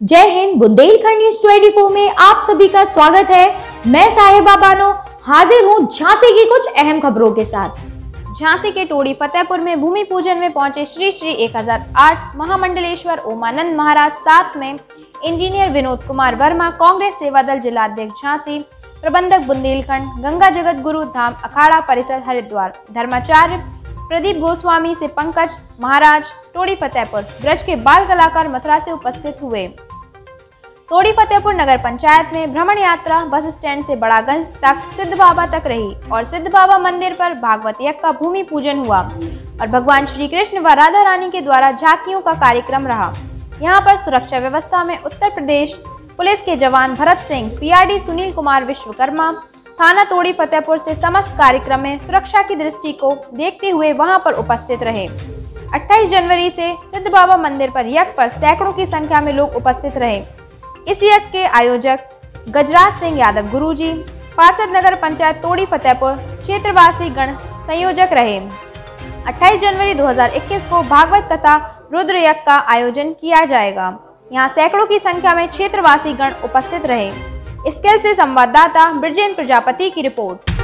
जय हिंद, बुंदेलखंड न्यूज़ 24 में आप सभी का स्वागत है। मैं साहिबा बानो, हाजिर हूँ झांसी की कुछ अहम खबरों के साथ। झांसी के टोड़ी फतेहपुर में भूमि पूजन में पहुँचे श्री श्री 1008 महामंडलेश्वर ओमानंद महाराज, साथ में इंजीनियर विनोद कुमार वर्मा, कांग्रेस सेवा दल जिलाध्यक्ष झांसी, प्रबंधक बुंदेलखंड, गंगा जगत गुरु धाम, अखाड़ा परिसर, हरिद्वार, धर्माचार्य प्रदीप गोस्वामी से पंकज महाराज टोड़ी फतेहपुर, ब्रज के बाल कलाकार मथुरा से उपस्थित हुए। तोड़ी फतेहपुर नगर पंचायत में भ्रमण यात्रा, बस स्टैंड से बड़ागंज तक सिद्ध बाबा तक रही और सिद्ध बाबा मंदिर पर भागवत यज्ञ का भूमि पूजन हुआ और भगवान श्री कृष्ण व राधा रानी के द्वारा झांकियों का कार्यक्रम रहा। यहाँ पर सुरक्षा व्यवस्था में उत्तर प्रदेश पुलिस के जवान भरत सिंह, पीआरडी सुनील कुमार विश्वकर्मा थाना तोड़ी फतेहपुर से समस्त कार्यक्रम में सुरक्षा की दृष्टि को देखते हुए वहाँ पर उपस्थित रहे। 28 जनवरी से सिद्ध बाबा मंदिर पर यज्ञ पर सैकड़ों की संख्या में लोग उपस्थित रहे। इस यज्ञ के आयोजक गजराज सिंह यादव गुरुजी, पार्षद नगर पंचायत तोड़ी फतेहपुर क्षेत्रवासी गण संयोजक रहे। 28 जनवरी 2021 को भागवत कथा रुद्र यज्ञ का आयोजन किया जाएगा। यहाँ सैकड़ों की संख्या में क्षेत्रवासी गण उपस्थित रहे। स्किल से संवाददाता ब्रजेंद्र प्रजापति की रिपोर्ट।